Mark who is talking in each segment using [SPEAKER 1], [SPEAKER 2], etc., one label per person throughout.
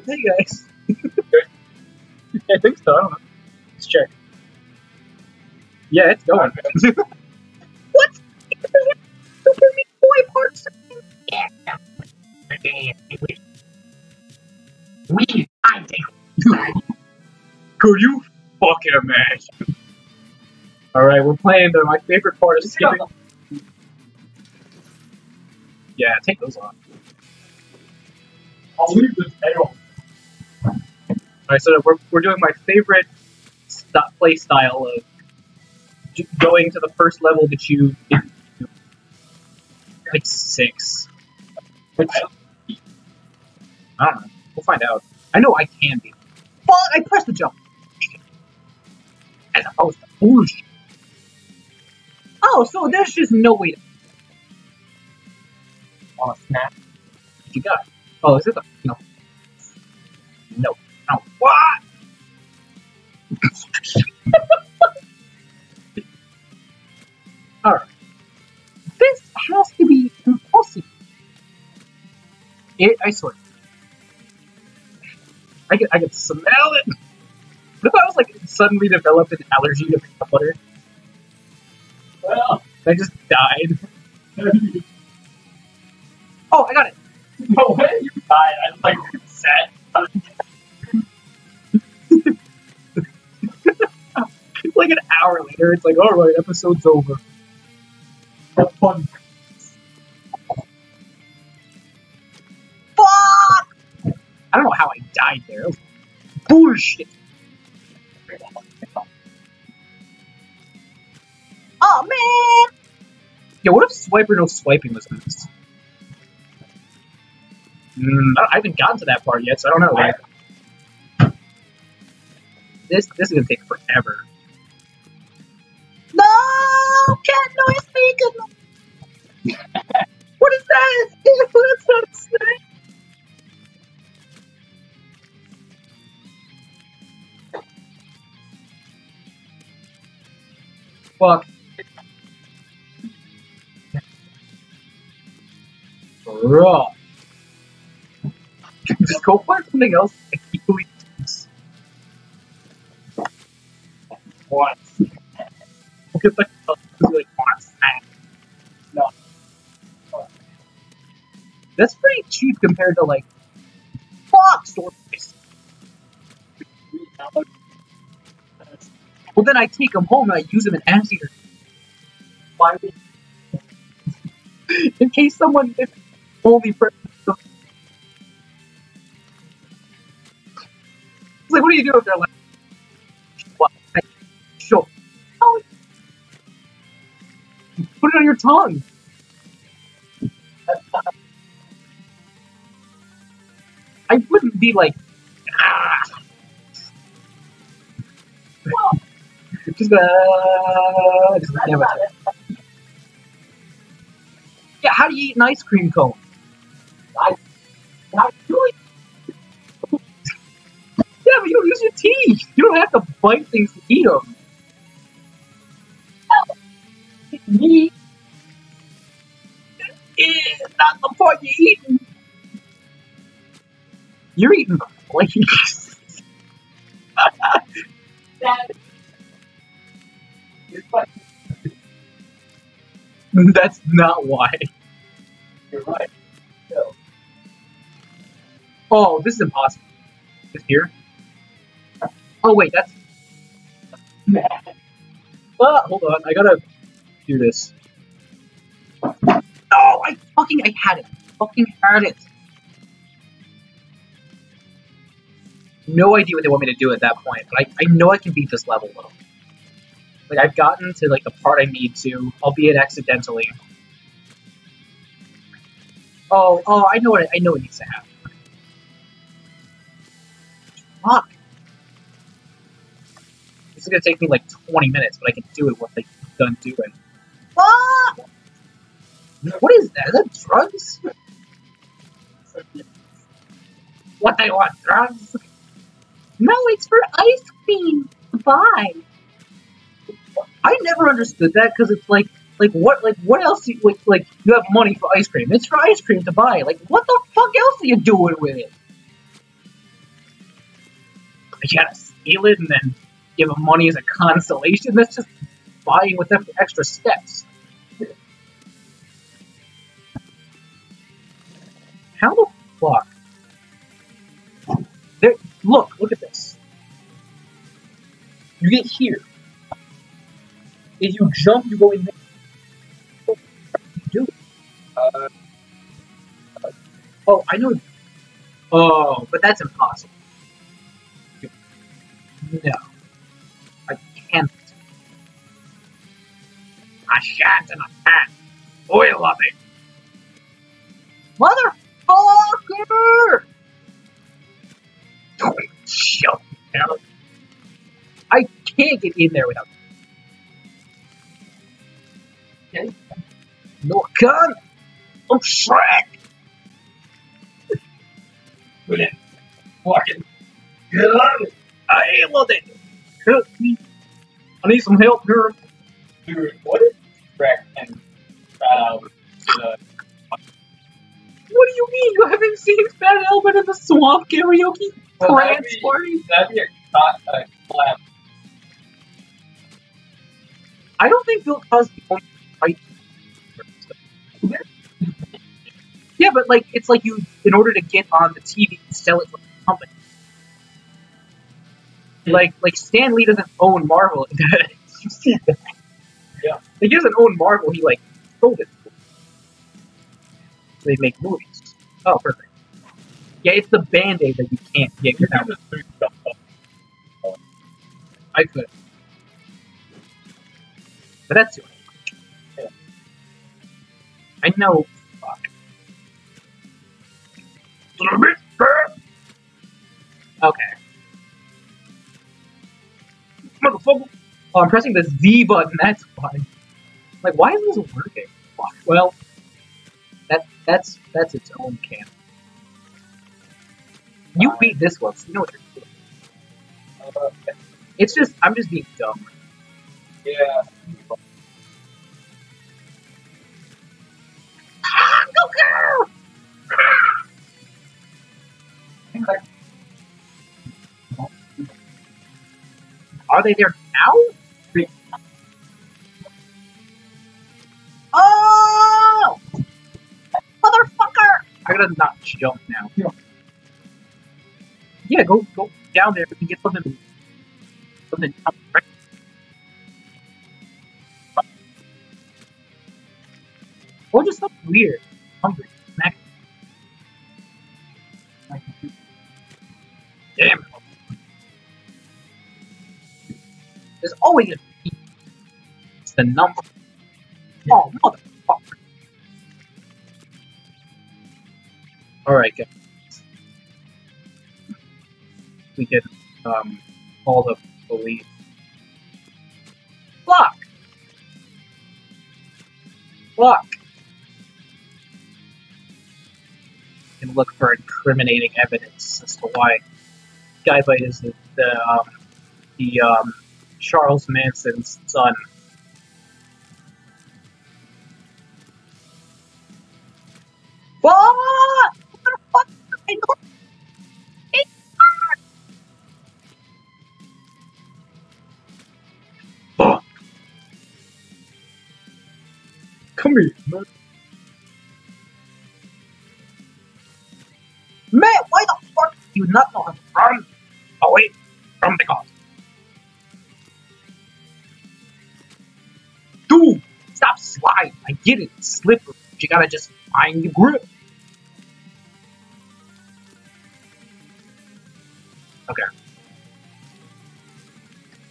[SPEAKER 1] Hey guys. I think so. I don't know. Let's check. Yeah, it's going. what? Super Meat Boy parts.
[SPEAKER 2] Yeah. We, I think.
[SPEAKER 1] Could you fucking imagine? All right, we're playing the, my favorite part of skipping. Yeah, take those off.
[SPEAKER 2] I'll leave the tail.
[SPEAKER 1] Right, so we're, we're doing my favorite st- play style of going to the first level that you like six. Which I don't know. We'll find out. I know I can be. But I pressed the jump. As opposed to bullshit. Oh, so there's just no way to.
[SPEAKER 2] On a snap.
[SPEAKER 1] What you got? Oh, is it the no? No. No. What? Alright. This has to be impossible. It, I swear. I can, I can smell it. What if I was like suddenly developed an allergy to peanut butter?
[SPEAKER 2] Well,
[SPEAKER 1] I just died. Oh, I got it.
[SPEAKER 2] no way you died. I like sad.
[SPEAKER 1] like an hour later, it's like, all right, episode's over.
[SPEAKER 2] Have fun.
[SPEAKER 1] Fuck! I don't know how I died there. Bullshit. Oh man! Yeah, what if swipe or no swiping was this? Mm, I I haven't gotten to that part yet, so I don't know. Like, this this is gonna take forever. Cat noise speaker. what is that? Not a snake. Fuck. Bruh. Just go find something else equally.
[SPEAKER 2] What?
[SPEAKER 1] Look at the that?
[SPEAKER 2] No.
[SPEAKER 1] That's pretty cheap compared to like fuck stories. Well then I take them home and I use them in ass.
[SPEAKER 2] Why
[SPEAKER 1] In case someone if only person It's like what do you do if they're like? I- Sure. Put it on your tongue. I wouldn't be like, ah. just uh. Yeah, how do you eat an ice cream cone?
[SPEAKER 2] I doing
[SPEAKER 1] Yeah, but you don't use your teeth. You don't have to bite things to eat them.
[SPEAKER 2] Me?
[SPEAKER 1] Eh, not the part you're eating. You're eating the plate.
[SPEAKER 2] That.
[SPEAKER 1] That's not why.
[SPEAKER 2] You're right. No.
[SPEAKER 1] Oh, this is impossible. Just here. Oh wait, that's. Ah, hold on, I gotta do this. Oh, I fucking I had it. Fucking had it. No idea what they want me to do at that point, but I, I know I can beat this level though. Like I've gotten to like the part I need to, albeit accidentally. Oh, oh, I know what I know what needs to happen. Fuck. This is gonna take me like 20 minutes, but I can do it once I'm done doing. Fuck! What is that? Is that drugs? What they want, drugs? No, it's for ice cream to buy. I never understood that because it's like, like what, like what else? You, like, like you have money for ice cream. It's for ice cream to buy. Like what the fuck else are you doing with it? you gotta steal it and then give him money as a consolation. That's just buying with them extra steps. How the fuck? There, look, look at this. You get here. If you jump, you go in there. What do you do?
[SPEAKER 2] Uh,
[SPEAKER 1] Oh, I know. Oh, but that's impossible. No. I shan't and I can't. Oil of it. Motherfucker! Don't shut me down. I can't get in there without.
[SPEAKER 2] Okay.
[SPEAKER 1] No, can't. I'm Shrek.
[SPEAKER 2] Good in. Fucking. Out of it.
[SPEAKER 1] I love it. Help me. I need some help here.
[SPEAKER 2] Dude, what and uh, to the
[SPEAKER 1] What do you mean? You haven't seen Fat Albert in the Swamp karaoke
[SPEAKER 2] Well, that'd
[SPEAKER 1] prance
[SPEAKER 2] be-
[SPEAKER 1] party?
[SPEAKER 2] That'd be a co- a collab.
[SPEAKER 1] I don't think Bill Cosby owns right. Yeah, but like it's like you, in order to get on the TV, you sell it to a company. Like like Stan Lee doesn't own Marvel. you see that?
[SPEAKER 2] Yeah.
[SPEAKER 1] Like, he doesn't own Marvel. He like sold it. They make movies. Oh, perfect. Yeah, it's the band aid that you can't get without. I could. But that's much.
[SPEAKER 2] Yeah.
[SPEAKER 1] I know. Fuck. Okay. Motherfucker. Oh, I'm pressing the Z button, that's why. Like, why isn't this working? Fuck. Well, that that's that's its own can. You
[SPEAKER 2] Fine.
[SPEAKER 1] beat this one, so you know what you're doing.
[SPEAKER 2] Uh,
[SPEAKER 1] It's just, I'm just being dumb.
[SPEAKER 2] yeah.
[SPEAKER 1] Go girl! Are they there now? I gotta not jump now.
[SPEAKER 2] Yeah.
[SPEAKER 1] Yeah, go go down there and get something. Something. Right. Or just something weird. Hungry. Snack. Damn it. There's always a. It's the number. Oh, motherfucker. Alright, guys. We can, um, call the police. Fuck! Fuck! And look for incriminating evidence as to why Guy Bite is the, the, um, the, um, Charles Manson's son. Fuck! Come here, man. Matt, why the fuck do you not know how to run away from the cops? Dude, stop sliding. I get it, it's slippery, you gotta just find your grip. Okay.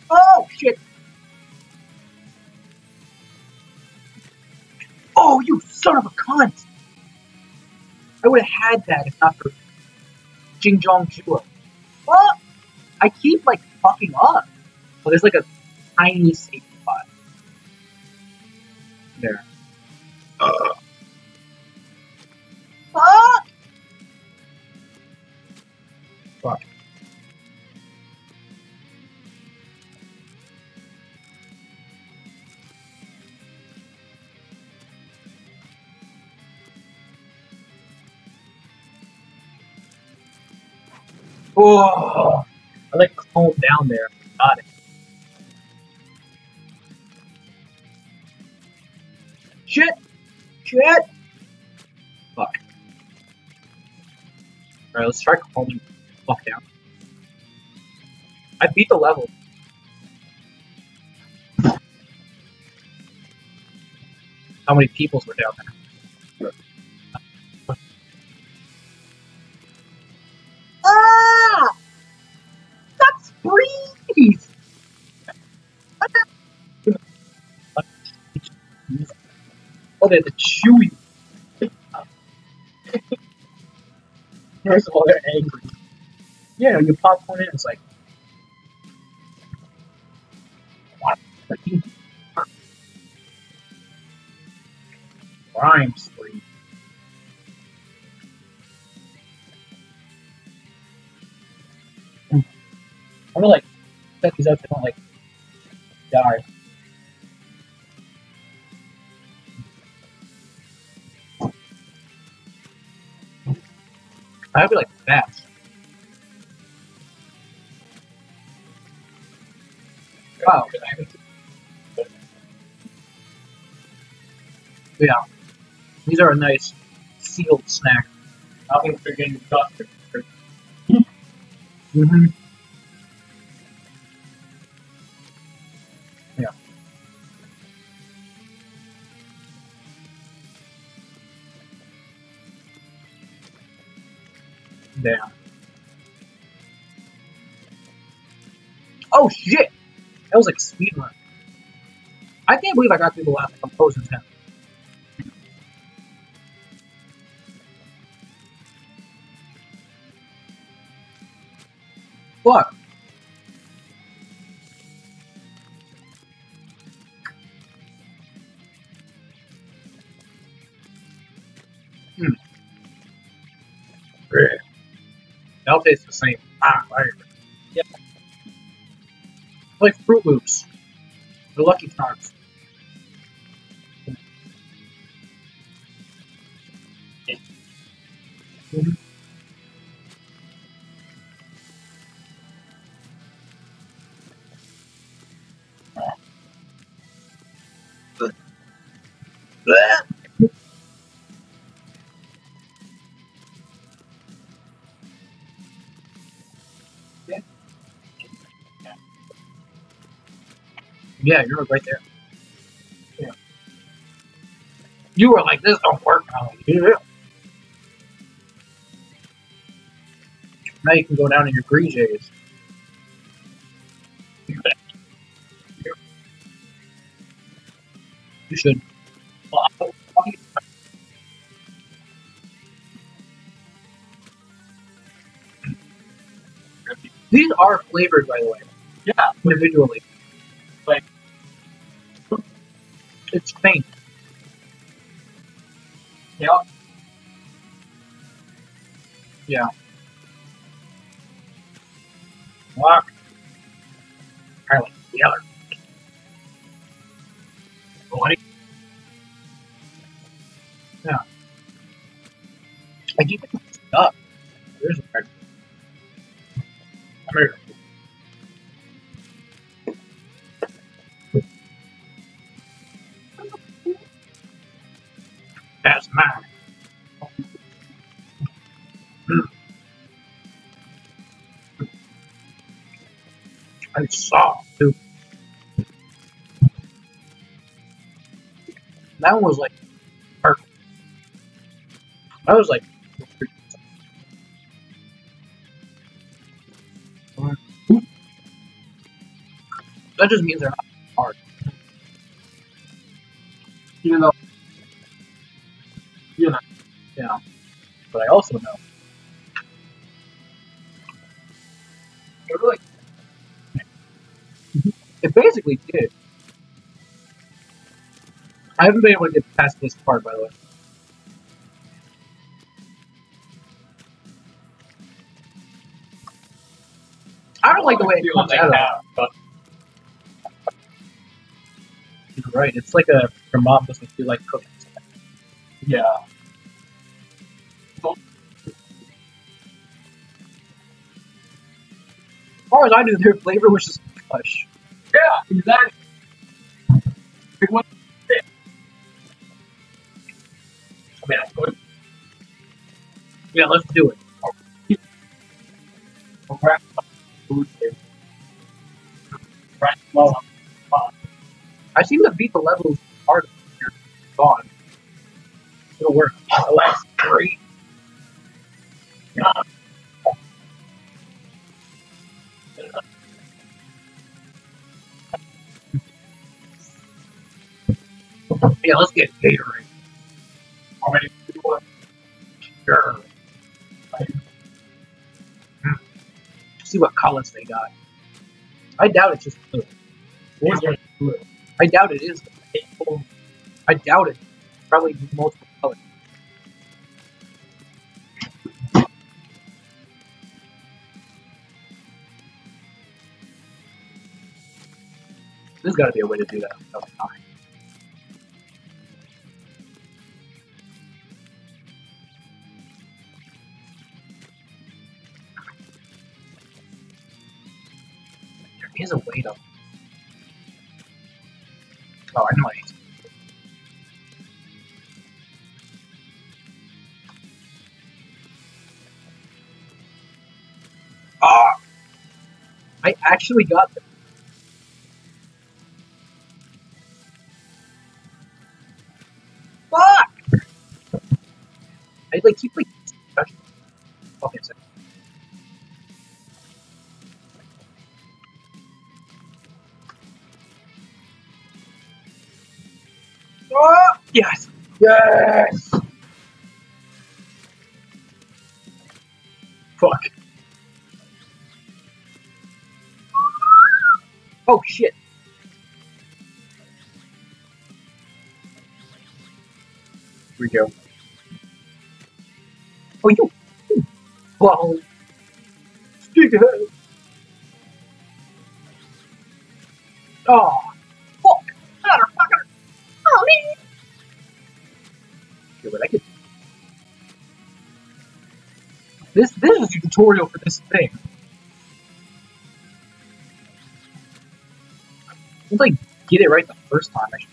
[SPEAKER 1] Oh shit! Oh, you son of a cunt! I would have had that if not for Jing Jong Chua. What? I keep like fucking up. Well, there's like a tiny safe spot. There. Uh. Fuck! Fuck. Oh, I like calm down there. Got it. Shit! Shit! Fuck. Alright, let's try calming fuck down. I beat the level. How many peoples were down there? They're the chewy. First of all, they're angry. Yeah, you pop one in, it's like. Crime spree. Hmm. I'm gonna like set these out These are a nice sealed snack.
[SPEAKER 2] Nothing for getting custard.
[SPEAKER 1] Mm-hmm. Yeah. Damn. Oh shit! That was like a speed run. I can't believe I got through the last composer attempt. That'll taste the same. Ah. Yeah. Like Fruit Loops. The Lucky Charms. Yeah, you're right there. Yeah. You were like, this don't work. I'm like, yeah. Now you can go down in your green jays. You should.
[SPEAKER 2] Well, I'll- I'll-
[SPEAKER 1] These are flavored, by the way,
[SPEAKER 2] Yeah,
[SPEAKER 1] individually.
[SPEAKER 2] Yeah.
[SPEAKER 1] I saw too. That was like perfect. That was like that just means they're not hard.
[SPEAKER 2] Even though, you know,
[SPEAKER 1] Yeah. But I also know
[SPEAKER 2] it really,
[SPEAKER 1] it basically did. I haven't been able to get past this part, by the way. I don't like the way it comes out.
[SPEAKER 2] but
[SPEAKER 1] You're right. It's like a your mom doesn't feel like cooking.
[SPEAKER 2] yeah.
[SPEAKER 1] As far as I knew, their flavor was just plush.
[SPEAKER 2] Yeah, exactly.
[SPEAKER 1] Mean, I'm. Yeah, let's do it. I seem to beat the levels hard here. Gone. It'll work.
[SPEAKER 2] Oh, that's great. God.
[SPEAKER 1] Yeah, let's get catering.
[SPEAKER 2] How many people?
[SPEAKER 1] Sure. See what colors they got. I doubt it's just blue.
[SPEAKER 2] What's your blue?
[SPEAKER 1] I doubt it is. I doubt it. Probably multiple colors. There's got to be a way to do that There is a to. Oh, I know need. Ah! I actually got. Wow. Stick it. Oh, fuck. Motherfucker. Oh, man. Okay, wait, I could. This, this is a tutorial for this thing. Once I get it right the first time, I should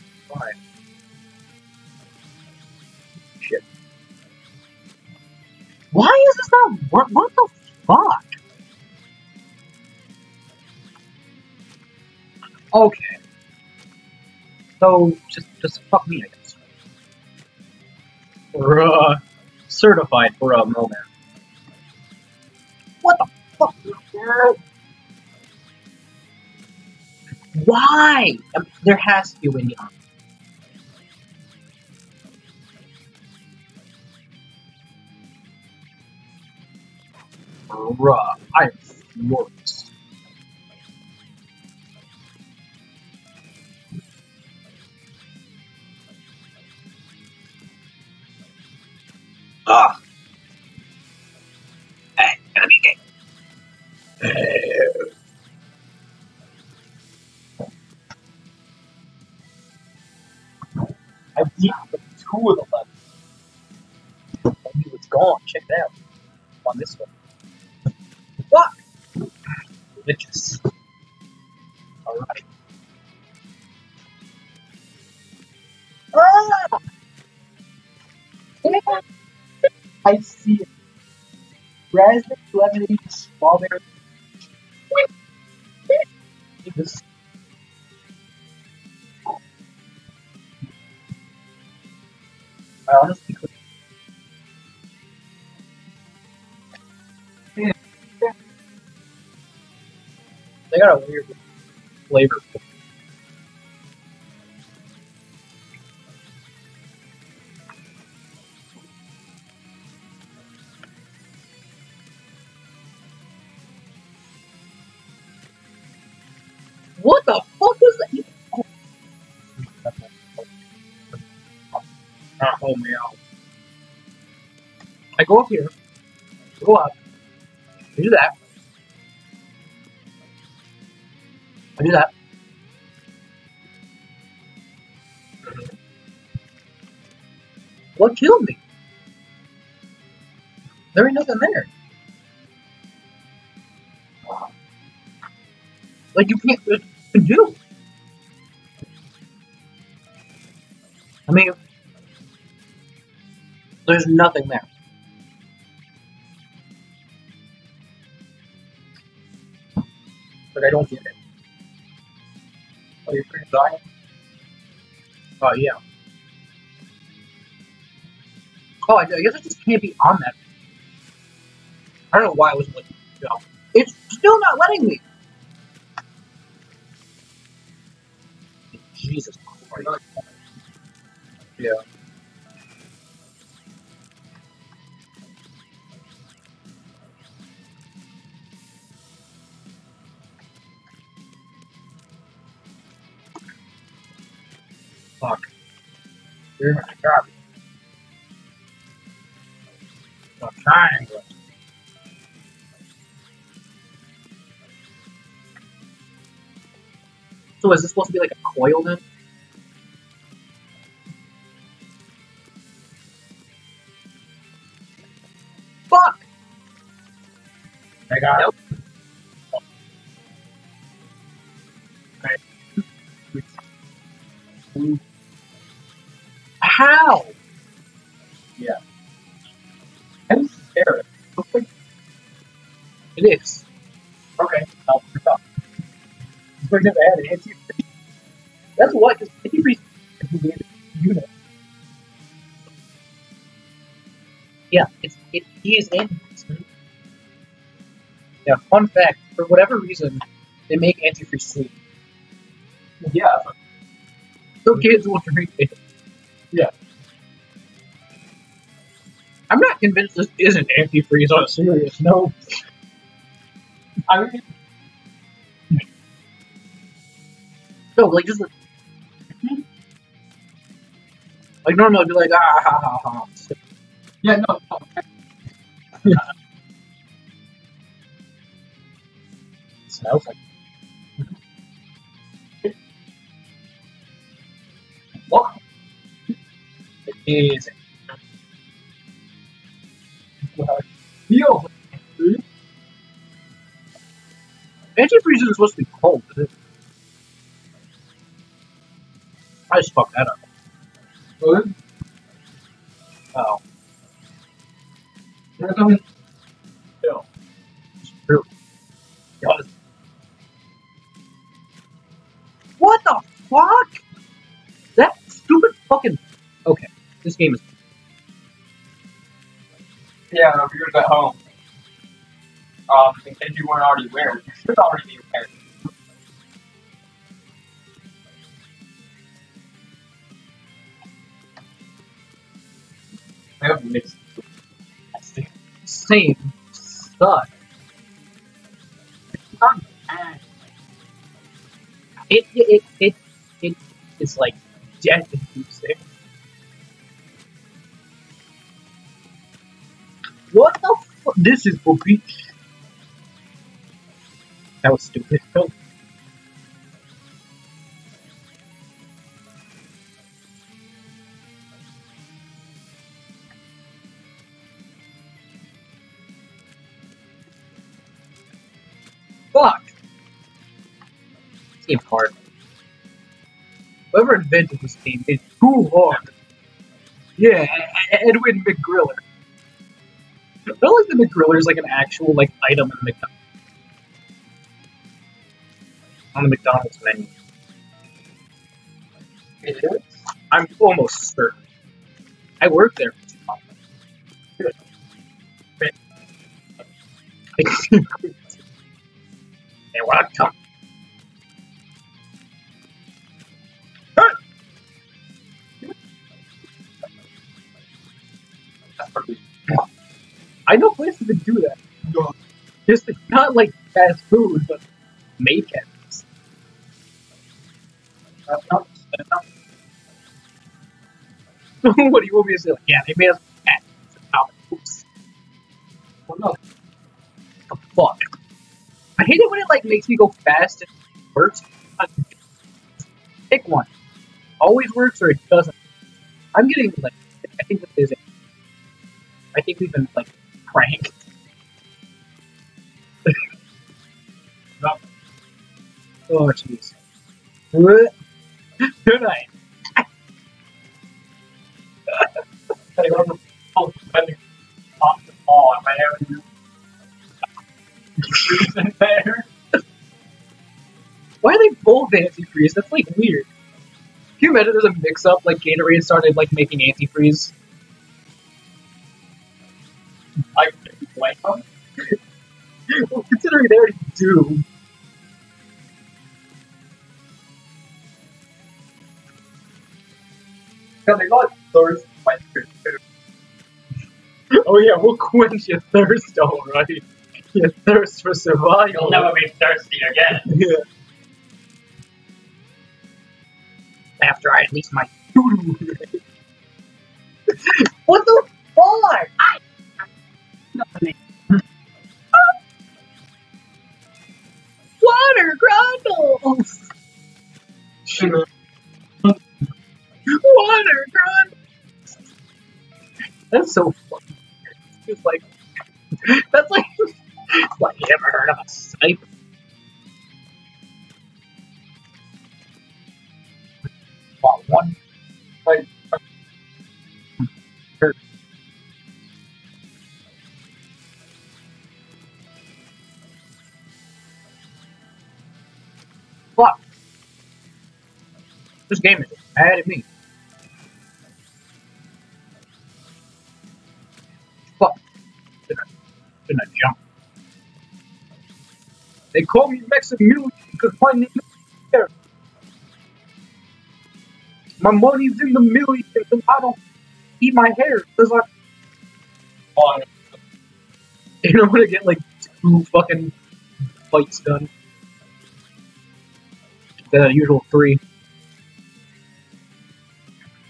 [SPEAKER 1] what what the fuck? Okay. So just just fuck me, I guess. Bruh. Certified for a moment. What the fuck? Why? There has to be a way beyond. Bruh, I am furious.
[SPEAKER 2] I
[SPEAKER 1] honestly could. They got a weird flavor. Oh,
[SPEAKER 2] hold me out.
[SPEAKER 1] I go up here, go up, do that, I do that. Mm-hmm. What killed me? There ain't nothing there. Like you can't there's nothing there. Like I don't get it.
[SPEAKER 2] Are you free dying?
[SPEAKER 1] Oh yeah. Oh, I, guess I just can't be on that. I don't know why I wasn't letting me. It's still not letting me. Jesus Christ. Yeah. Triangle. So is this supposed to be like a coil then?
[SPEAKER 2] We're gonna add an anti
[SPEAKER 1] That's what, because antifreeze.
[SPEAKER 2] unit.
[SPEAKER 1] Yeah, it's it is antifreeze. Yeah, fun fact, for whatever reason, they make antifreeze sweet.
[SPEAKER 2] Yeah,
[SPEAKER 1] So kids will drink it.
[SPEAKER 2] Yeah.
[SPEAKER 1] I'm not convinced this isn't antifreeze on a serious note.
[SPEAKER 2] I mean,
[SPEAKER 1] No, like just like, like normally I'd be like ah ha ha ha.
[SPEAKER 2] yeah, no,
[SPEAKER 1] smells like
[SPEAKER 2] What?
[SPEAKER 1] it is.
[SPEAKER 2] Feels
[SPEAKER 1] Antifreeze isn't supposed to be cold, is it? I just fucked that up.
[SPEAKER 2] good.
[SPEAKER 1] Oh,
[SPEAKER 2] There's something. Still.
[SPEAKER 1] it's true. Does. What the fuck? That stupid fucking. Okay, this game is.
[SPEAKER 2] Yeah, viewers at home. Um, in case you weren't already aware, you should already be aware. I have mixed.
[SPEAKER 1] Same. Suck. It it it it, it it's like death inducing. What the? This is for beach. That was stupid. Game's hard. Whoever invented this game is too hard. Yeah, Edwin McGriller. I feel like the McGriller is like an actual like item in the McDonald's. On the McDonald's menu.
[SPEAKER 2] It is.
[SPEAKER 1] I'm almost certain. I worked there for two months. Hey, I know places that do that. Just it's not like fast food, but.
[SPEAKER 2] That's not.
[SPEAKER 1] what do you want me to say? Like, yeah, they made us fat. Oops.
[SPEAKER 2] Well, no.
[SPEAKER 1] The fuck. I hate it when it like makes me go fast and it works. Pick one. Always works or it doesn't. I'm getting like I think this is it. I think we've been like pranked. Oh, jeez. Good night.
[SPEAKER 2] To oh, spending off the ball and you freeze in there.
[SPEAKER 1] Why are they both antifreeze? That's like weird. Can you imagine there's a mix-up like Gatorade started like making antifreeze?
[SPEAKER 2] I can blame them.
[SPEAKER 1] well, considering they already do.
[SPEAKER 2] Because they got thirst.
[SPEAKER 1] Oh yeah, we'll quench your thirst, alright. Your thirst for survival.
[SPEAKER 2] You'll never be thirsty again.
[SPEAKER 1] Yeah. After I release my doo-doo. what the fuck? Water grundles! Water grundles! That's so funny. It's like, that's like, what, you ever heard of a sniper?
[SPEAKER 2] Well, one
[SPEAKER 1] This game is mad at me. Fuck. Did I, jump? They call me Maximilian because my name is there. My money's in the millions and I don't eat my hair because I you know want to get like two fucking fights done. The usual three.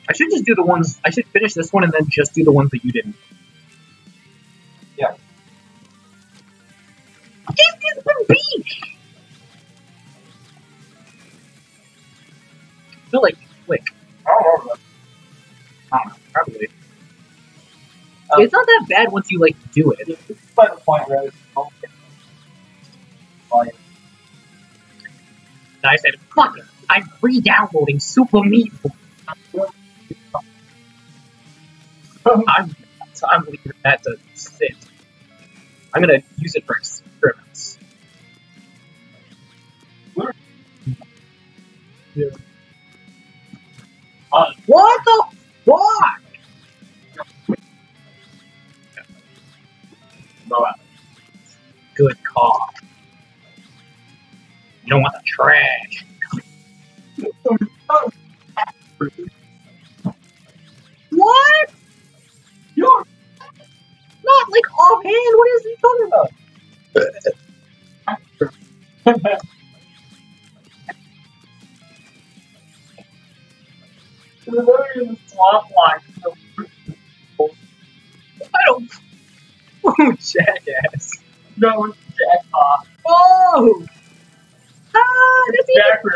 [SPEAKER 1] I should just do the ones. I should finish this one and then just do the ones that you didn't.
[SPEAKER 2] Yeah.
[SPEAKER 1] This is the beach. I feel like quick.
[SPEAKER 2] I don't know.
[SPEAKER 1] I don't know. Probably.
[SPEAKER 2] Um,
[SPEAKER 1] it's not that bad once you like do it.
[SPEAKER 2] This is by the point where it's like
[SPEAKER 1] I said, "Fuck it! I'm re-downloading Super Meat Boy." I'm, so I'm leaving that to sit. I'm gonna use it for experiments.
[SPEAKER 2] Yeah. Uh,
[SPEAKER 1] What the fuck? Good call. You don't want the trash. What?
[SPEAKER 2] You're
[SPEAKER 1] Not like offhand. What is he talking about?
[SPEAKER 2] We're literally in the swamp line.
[SPEAKER 1] I don't. Oh, jackass.
[SPEAKER 2] No, it's jackpot.
[SPEAKER 1] Oh! Ah, that's even
[SPEAKER 2] Jack for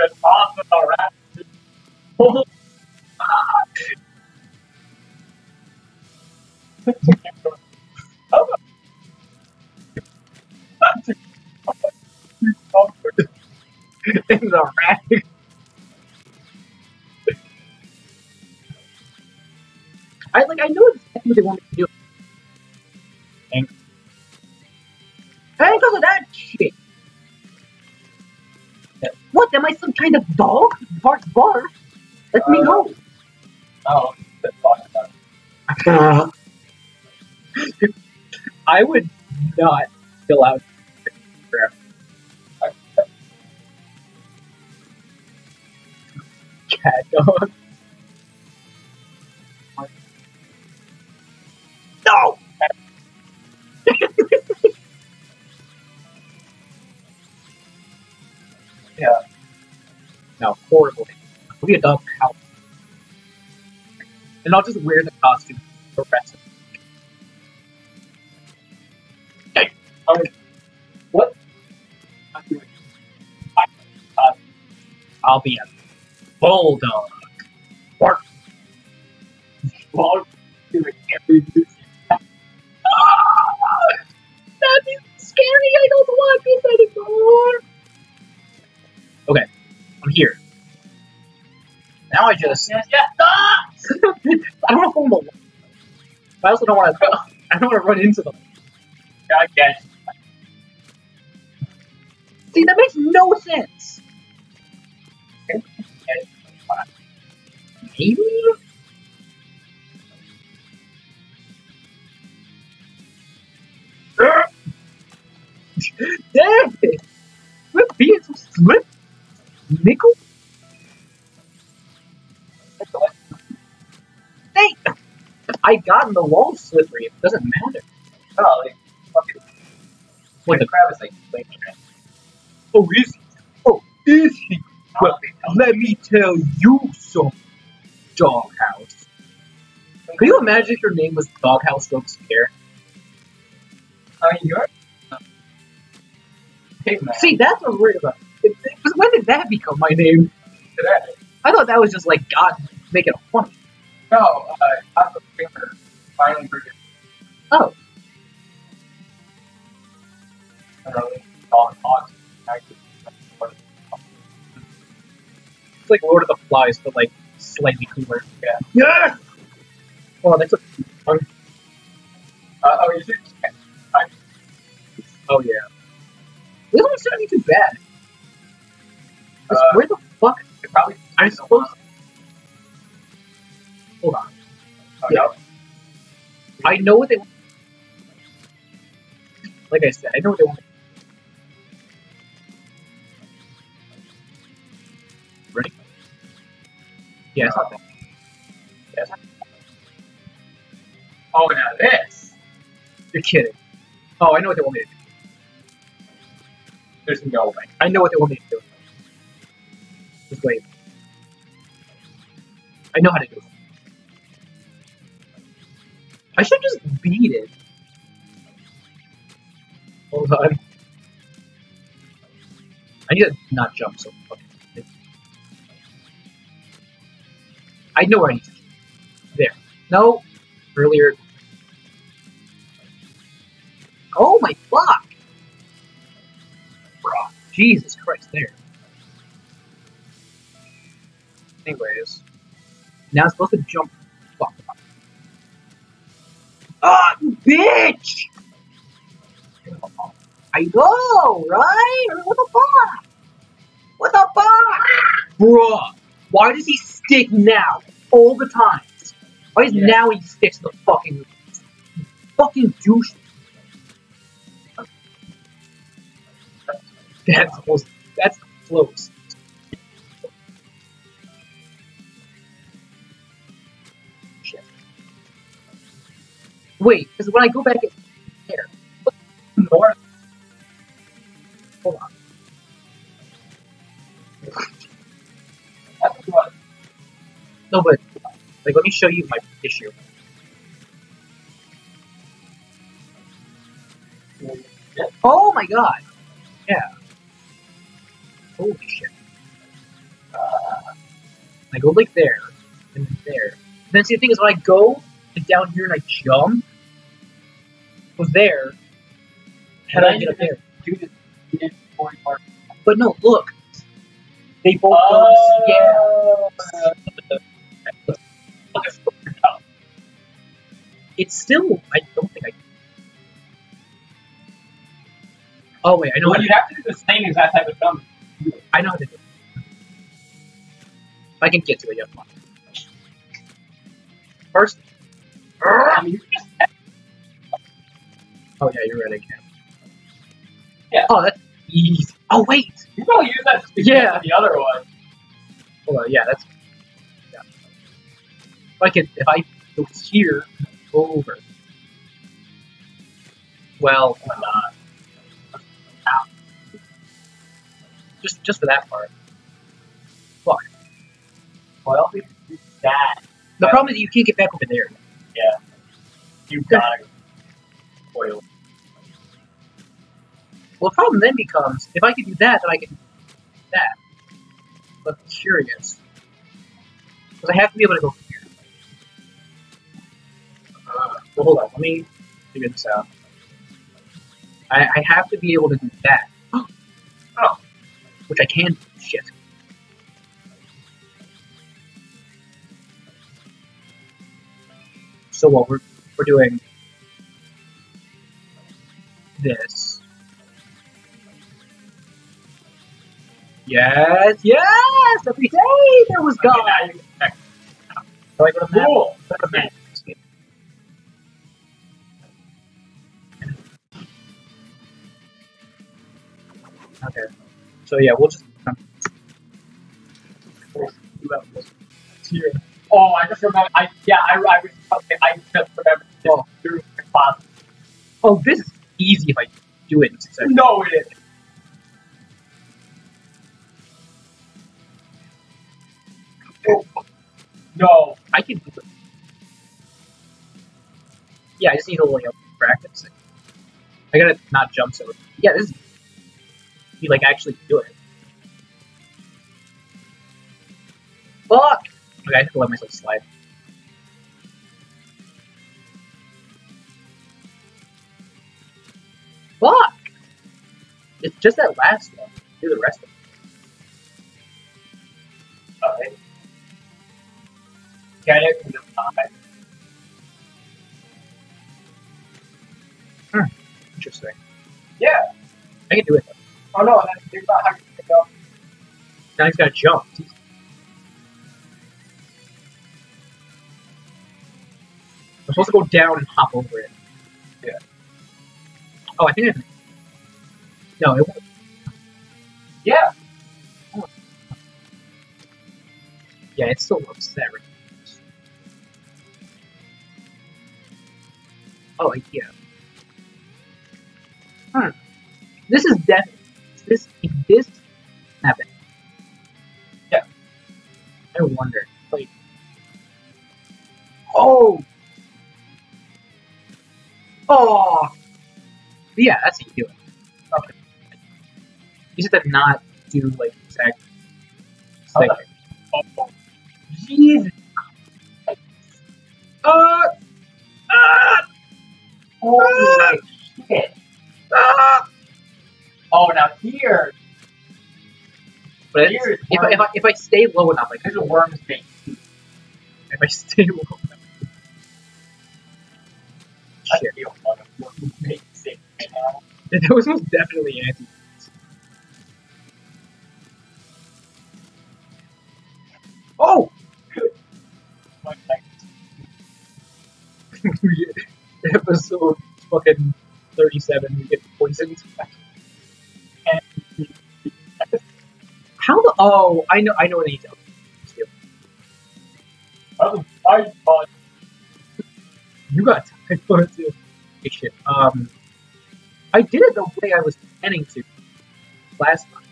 [SPEAKER 2] a
[SPEAKER 1] in the rack. I like I know exactly what they want me to do. And and because of that shit. What? Am I some kind of dog? Bark bark. Let me uh, go.
[SPEAKER 2] Oh, that's fine. about it.
[SPEAKER 1] I would not fill out. Cat dog. No!
[SPEAKER 2] Yeah.
[SPEAKER 1] No, horrible. I'll be a dog house. And I'll just wear the costume for the rest
[SPEAKER 2] What?
[SPEAKER 1] I'll be a bulldog. Bark.
[SPEAKER 2] Bark. Ah! Doing everything.
[SPEAKER 1] That is scary. I don't want this anymore. Okay,
[SPEAKER 2] I'm here. Now
[SPEAKER 1] I just. Yeah. Ah! I don't know if I'm. I also don't want to. I don't want to run into them.
[SPEAKER 2] God, yeah.
[SPEAKER 1] See, that makes no sense. Maybe. Damn it! Quit being so slip. Nickel. Hey, I got in the wall slippery. It doesn't matter.
[SPEAKER 2] Oh, like, fucking.
[SPEAKER 1] What
[SPEAKER 2] the
[SPEAKER 1] the?
[SPEAKER 2] crab is like,
[SPEAKER 1] Oh, is he? Oh, is he? Well, let me tell you some doghouse. Can you imagine if your name was Doghouse Scare?
[SPEAKER 2] I mean, you're. Pigman.
[SPEAKER 1] See, that's what I'm worried about. It- it- when did that become my name?
[SPEAKER 2] today.
[SPEAKER 1] I thought that was just like God making it funny.
[SPEAKER 2] No, uh, Taco Finger finally produced.
[SPEAKER 1] Oh.
[SPEAKER 2] And then we saw it on
[SPEAKER 1] It's like Lord of the Flies, but like slightly cooler.
[SPEAKER 2] Yeah.
[SPEAKER 1] Yeah! Oh, that's a.
[SPEAKER 2] Uh, oh, you should.
[SPEAKER 1] Oh, yeah. This one's not too bad.
[SPEAKER 2] Uh,
[SPEAKER 1] where the fuck?
[SPEAKER 2] Probably.
[SPEAKER 1] I'm supposed. Hold on. Yeah.
[SPEAKER 2] no.
[SPEAKER 1] I know what they. Like I said, I know what they want. It's not
[SPEAKER 2] Oh, now this.
[SPEAKER 1] You're kidding. Oh, I know what they want me to do.
[SPEAKER 2] There's no way.
[SPEAKER 1] I know what they want me to do. Just wait. I know how to do it. I should just beat it. Hold on. I need to not jump so fucking. I know where to. There. No. Earlier. Oh my fuck! Bruh. Jesus Christ, there. Anyways. Now I'm supposed to jump. Fuck. Ah, you bitch! I know, right? What the fuck? What the fuck? Bruh, why does he stick now? All the time. Why is
[SPEAKER 2] Yeah.
[SPEAKER 1] now he sticks to the fucking fucking douche? That's close. That's close. Shit. Wait, because when I go back in there, look. Hold on. No, but like, let me show you my issue. Oh my god! Yeah. Holy shit. Uh, I go like there, and then there. Then see the thing is when I go down here and I jump, was there. How do I get up there?
[SPEAKER 2] Do this. You did 40 parts.
[SPEAKER 1] But no, look. They both
[SPEAKER 2] Oh.
[SPEAKER 1] go. Yeah. It's still. I don't think I. Oh wait, I know.
[SPEAKER 2] Well, you have to do the same exact type of jump.
[SPEAKER 1] I know how to do it. If I can get to it, yeah, fine. First.
[SPEAKER 2] I mean, just
[SPEAKER 1] Oh yeah, you're right. I can.
[SPEAKER 2] Yeah.
[SPEAKER 1] Oh, that's easy. Oh wait.
[SPEAKER 2] you probably use that to
[SPEAKER 1] Yeah.
[SPEAKER 2] the other one.
[SPEAKER 1] Hold on. Yeah, that's. If I could, if I go here, go over. Well,
[SPEAKER 2] not?
[SPEAKER 1] just just for that part.
[SPEAKER 2] Fuck. Well, that.
[SPEAKER 1] The problem is you can't get back over there.
[SPEAKER 2] Yeah. You've gotta oil.
[SPEAKER 1] Well, the problem then becomes if I can do that, then I can do that. But I'm curious. Because I have to be able to go So hold on, let me figure this out. I, I have to be able to do that.
[SPEAKER 2] Oh, oh.
[SPEAKER 1] which I can. Shit. So what we're we're doing this. Yes, yes, every day there was God.
[SPEAKER 2] Okay,
[SPEAKER 1] so I go to map.
[SPEAKER 2] Cool.
[SPEAKER 1] Okay. So yeah, we'll just do that first.
[SPEAKER 2] Here. Oh, I just remember. I yeah, I, I was okay, I just remember
[SPEAKER 1] Oh.
[SPEAKER 2] through the class.
[SPEAKER 1] Oh, this is easy if I do it in six seconds.
[SPEAKER 2] No, it isn't. Oh. No.
[SPEAKER 1] I can do it. Yeah, I just need a little you know, practice. I gotta not jump so. Yeah, this is. You like actually do it. Fuck! Okay, I have to let myself slide. Fuck! It's just that last one. Do the rest of it.
[SPEAKER 2] Okay. Get it in the time.
[SPEAKER 1] Interesting.
[SPEAKER 2] Yeah.
[SPEAKER 1] I can do it though.
[SPEAKER 2] Oh no, think about how pick up.
[SPEAKER 1] Now he's gotta jump. He's- I'm supposed to go down and hop over it.
[SPEAKER 2] Yeah.
[SPEAKER 1] Oh, I think I can. No, it won't.
[SPEAKER 2] Yeah.
[SPEAKER 1] Yeah, it's still upset right Oh, yeah. Hmm. This is definitely this this happened.
[SPEAKER 2] Yeah.
[SPEAKER 1] I wonder. Like, oh, oh, yeah, that's how you do it. Okay. You just have to not do like exact.
[SPEAKER 2] Okay.
[SPEAKER 1] Like,
[SPEAKER 2] Oh,
[SPEAKER 1] Jesus. Uh, ah,
[SPEAKER 2] holy shit.
[SPEAKER 1] ah.
[SPEAKER 2] Oh, now here,
[SPEAKER 1] But
[SPEAKER 2] here
[SPEAKER 1] if I, if I if I stay low enough, like
[SPEAKER 2] There's a worm's bait.
[SPEAKER 1] if I stay low enough.
[SPEAKER 2] I
[SPEAKER 1] Shit,
[SPEAKER 2] feel like a worm's bait right now.
[SPEAKER 1] that was most definitely anti. Oh, episode fucking thirty-seven. We get poisoned. How the? Oh, I know. I know what I need to. do.
[SPEAKER 2] oh, I thought
[SPEAKER 1] You got typo too. Hey, shit. Um, I did it the way I was planning to last time.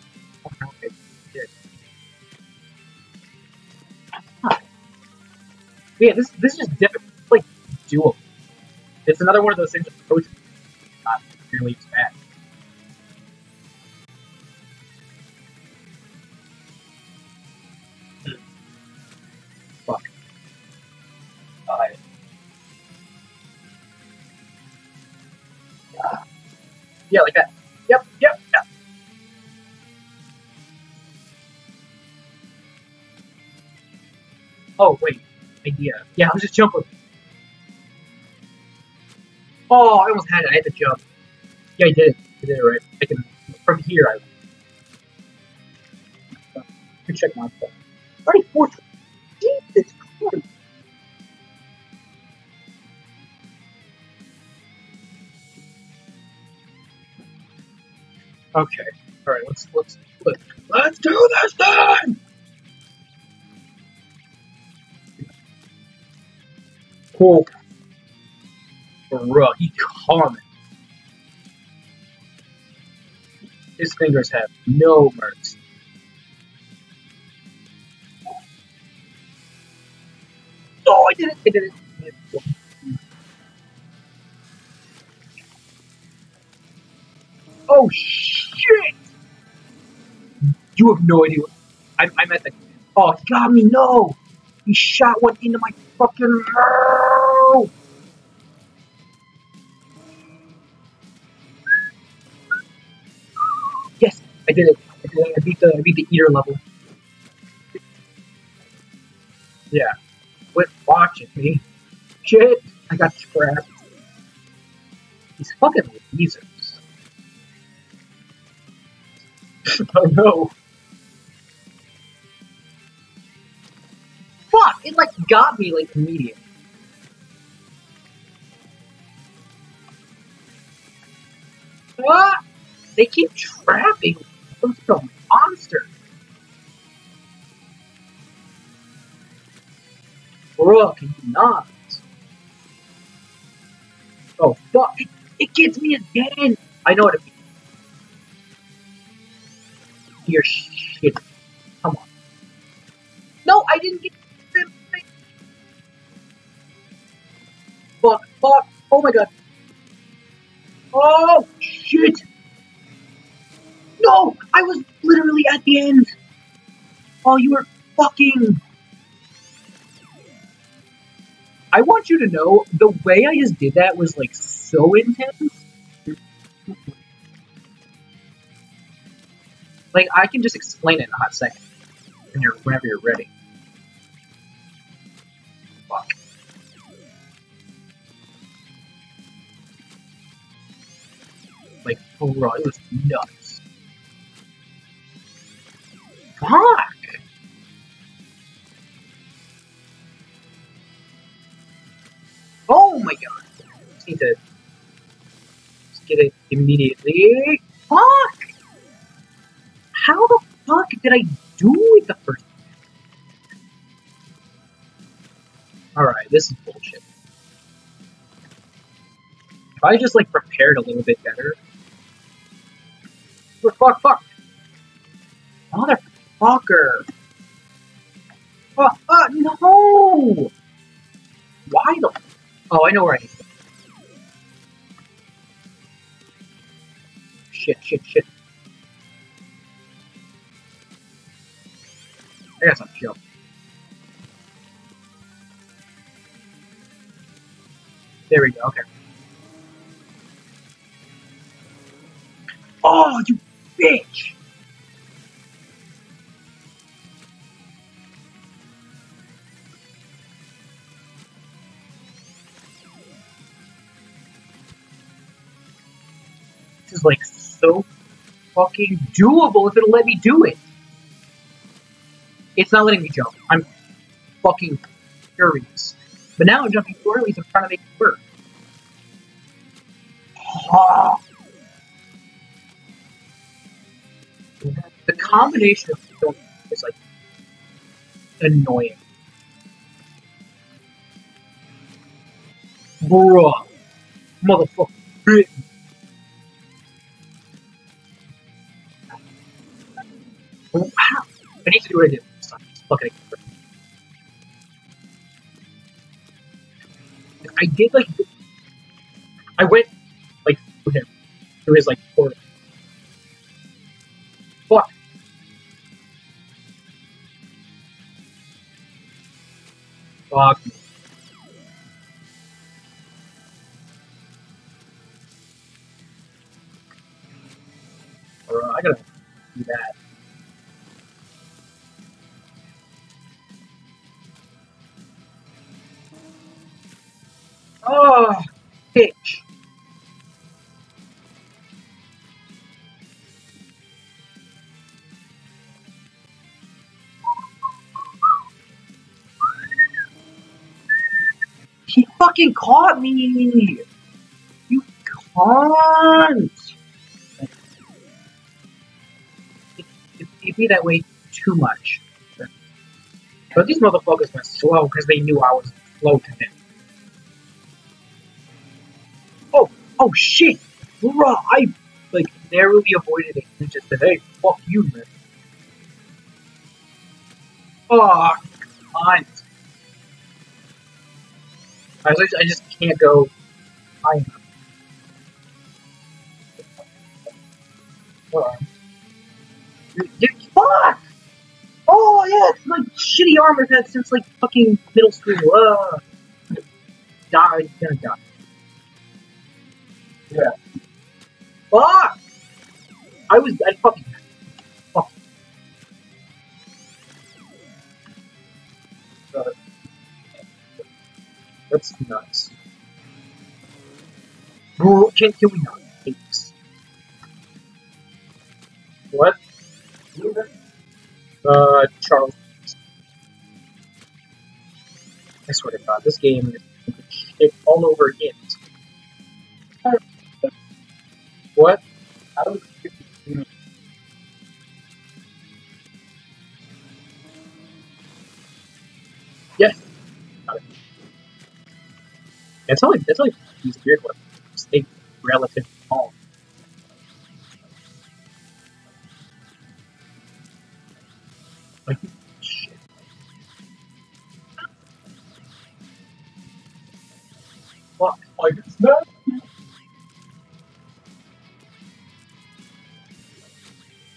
[SPEAKER 1] No, I did. Ah. Yeah, this this is just different. It's like doable. It's another one of those things with approaches not nearly as bad. Yeah, like that. Yep, yep, yep. Oh, wait. Idea. Yeah, I'm just jumping. Oh, I almost had it. I had to jump. Yeah, I did it. I did it right. I can, from here, I... can check my stuff. Already Okay. All right. Let's let's let's let's do this thing. Cool. Bruh, he coming. His fingers have no mercy. Oh! I did it! I did it. You have no idea. What, I'm, I'm at the. Oh, he got me! No! He shot one into my fucking mouth! Yes, I did it. I, did it. I beat the I beat the eater level. Yeah. Quit watching me. Shit. I got trapped. These fucking lasers. oh no. Fuck! It like got me like immediately. Ah! They keep trapping of monster. Bro, can you not? Oh fuck! It, it gets me again! I know what it means. You're shit. Come on. No, I didn't get Fuck. Oh my god. Oh, shit. No, I was literally at the end. Oh, you were fucking. I want you to know the way I just did that was like so intense. Like I can just explain it in a hot second. When you're whenever you're ready. Like, bro, it was nuts. Fuck! Oh my god. Just need to just get it immediately. Fuck! How the fuck did I do it the first Alright, this is bullshit. If I just like prepared a little bit better. Fuck, fuck, fuck! Motherfucker! Oh, oh, no! Why the Oh, I know where I need. Shit, shit, shit. I got some jump. There we go, okay. Oh, you bitch! This is like so fucking doable if it'll let me do it. It's not letting me jump. I'm fucking furious. But now I'm jumping too so I'm trying to make it work. combination of film is like annoying. Bruh. Motherfucker. Wow. I need to do what I did this fucking I did like I went like through him through his like portal. Fuck. Alright, I gotta do that. Oh, bitch. Fucking caught me! You can't! It, it, it be that way too much. But these motherfuckers went slow because they knew I was slow to them. Oh, oh shit! Bruh, I like narrowly avoided it and just said, hey, fuck you, man. Oh, I, I just can't go high enough. Dude, fuck! Oh, yeah, it's my shitty armor I've had since like fucking middle school. Uh, die, gonna die.
[SPEAKER 2] Yeah.
[SPEAKER 1] Fuck! I was I fucking That's nuts. Bro, can, can we not take this? What? Uh, Charles. I swear to God, this game is shit all over again. What?
[SPEAKER 2] How do
[SPEAKER 1] It's only it's only these weird ones. Stay relatively small. Like shit. Fuck.
[SPEAKER 2] like it's not?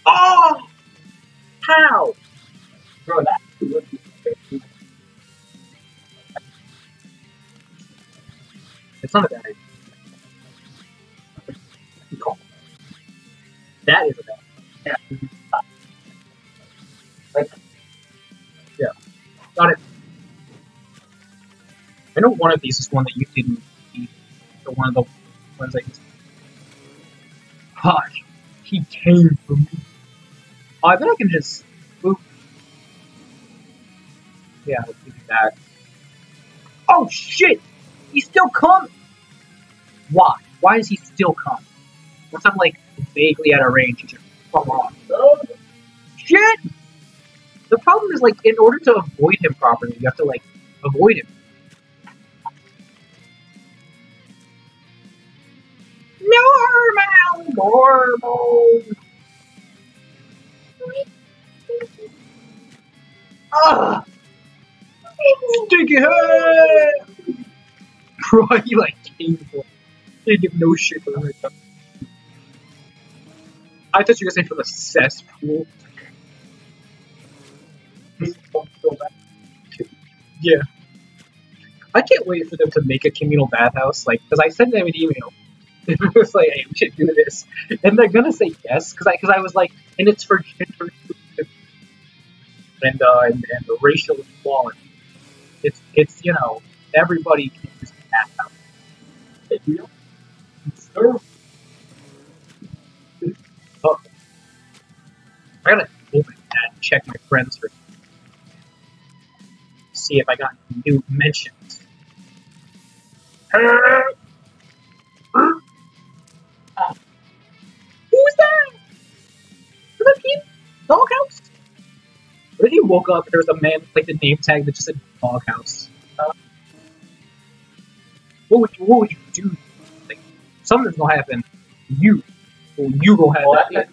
[SPEAKER 1] Oh! How?
[SPEAKER 2] Bro, that
[SPEAKER 1] It's not a bad idea. That is a bad
[SPEAKER 2] yeah.
[SPEAKER 1] Yeah. Got it. I know one of these is one that you didn't eat. Or one of the ones I used. Fuck. He came for me. Oh, I bet I can just. Oop. Yeah, give you that. Oh shit! He's still coming! Why? Why is he still coming? Once I'm like vaguely out of range, come on. Shit! The problem is like in order to avoid him properly, you have to like avoid him. Normal, normal. Ah, sticky head. He like came for. He didn't give no shit for right. I thought you were saying from the cesspool. Yeah. I can't wait for them to make a communal bathhouse, like, because I sent them an email. It was like, hey, we should do this. And they're gonna say yes, because I, cause I was like, and it's for gender and, uh, and, and the racial equality. It's, it's, you know, everybody can Oh. I gotta open that and check my friends for see if I got new mentions. Who's that? Is that Pete? Doghouse? What if you woke up and there was a man with like the name tag that just said Doghouse? What would you what would you do? Like something's gonna happen. You well, you gonna have
[SPEAKER 2] Oh,
[SPEAKER 1] that.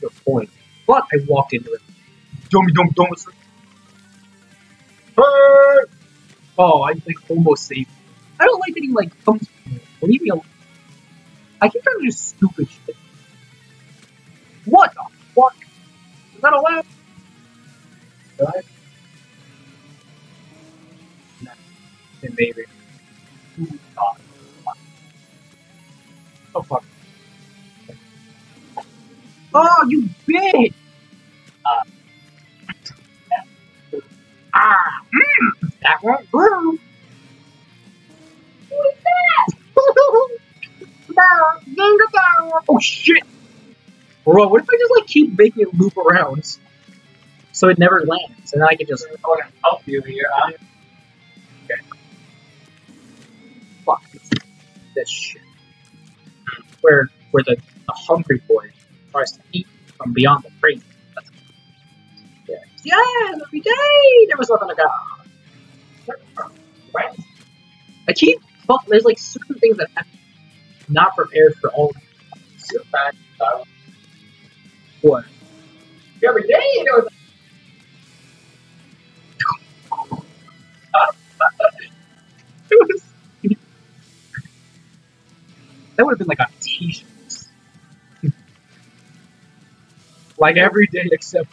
[SPEAKER 1] Good point. But I walked into it. Dummy dum dum. Bird! Oh, I like almost saved. I don't like that he like comes. Leave me alone. I keep trying to do stupid shit. What the fuck? Is that allowed? Right? No. Maybe. Oh fuck. Oh, you bitch! Uh, ah, mm, that won't brew. That? oh shit! Bro, what if I just like keep making it loop around so it never lands, and I can just
[SPEAKER 2] I want to help you here. Huh?
[SPEAKER 1] This. Where where the, the hungry boy tries to eat from beyond the crate. Yeah. Every day there was nothing to go.
[SPEAKER 2] Right?
[SPEAKER 1] I keep fuck. There's like certain things that I'm not prepared for all.
[SPEAKER 2] Sit back. Uh,
[SPEAKER 1] What?
[SPEAKER 2] every day you know.
[SPEAKER 1] It that would have been like a t-shirt. like every day except.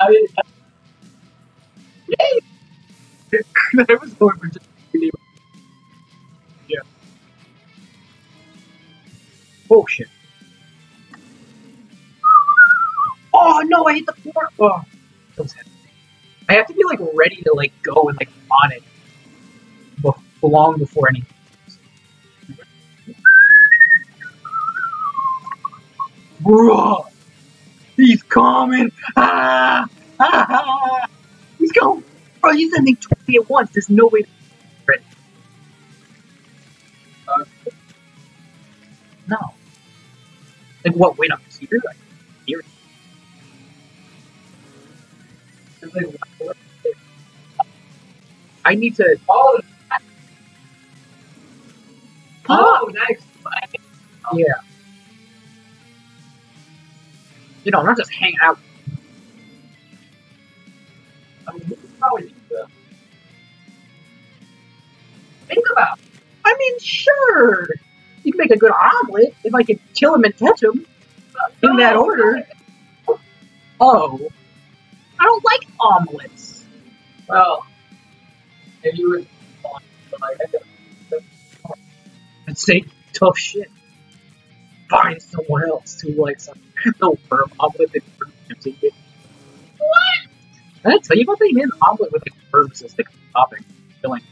[SPEAKER 2] I mean, yay!
[SPEAKER 1] I was going for just. Yeah. Oh shit. Oh no! I hit the floor. Oh. I have to be like ready to like go and like on it. Long before any. Bruh! He's coming! Ah! Ah! He's going! Bro, he's sending 20 at once. There's no way to.
[SPEAKER 2] Uh,
[SPEAKER 1] No. Like, what? Wait up here? Like, here?
[SPEAKER 2] it's like, what-
[SPEAKER 1] I need to.
[SPEAKER 2] oh,
[SPEAKER 1] Ah!
[SPEAKER 2] oh, nice.
[SPEAKER 1] Yeah. You know, not just hanging out.
[SPEAKER 2] I mean, you could probably that. Think about it.
[SPEAKER 1] I mean, sure. You can make a good omelet if I could kill him and catch him. In that
[SPEAKER 2] oh.
[SPEAKER 1] order. Oh. I don't like omelets.
[SPEAKER 2] Well, if you would, like, I could-
[SPEAKER 1] I'd say tough shit. Find someone else who likes a no worm omelet worms in it. What? Did I tell you about that? He made omelet with like worms as like topping. Filling.